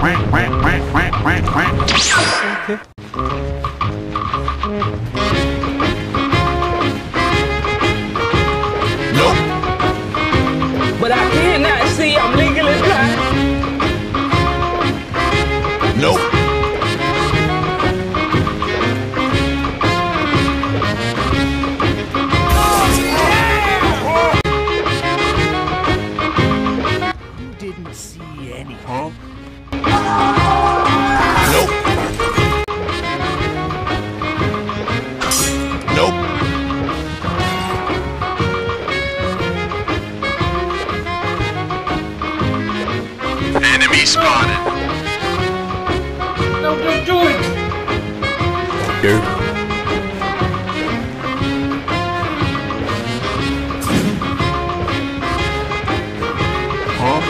Nope. Enemy spotted. No, don't do it. Here. Huh?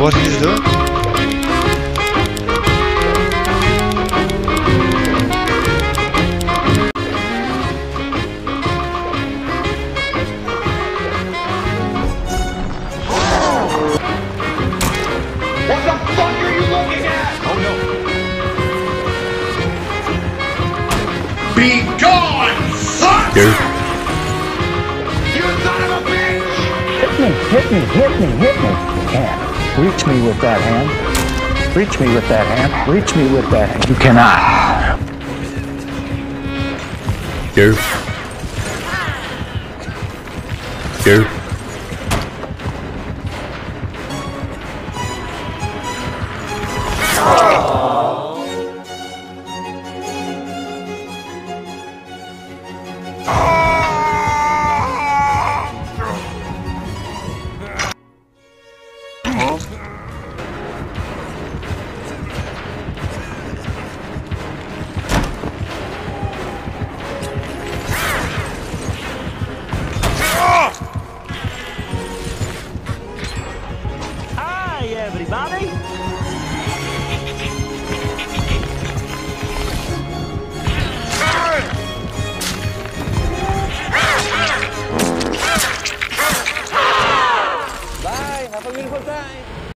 What he's doing? Be gone, suck! You son! of a bitch! Hit me, hit me, hit me, hit me. You can't. Reach me with that hand. Reach me with that hand. Reach me with that hand. You cannot. Here. Here. Hi,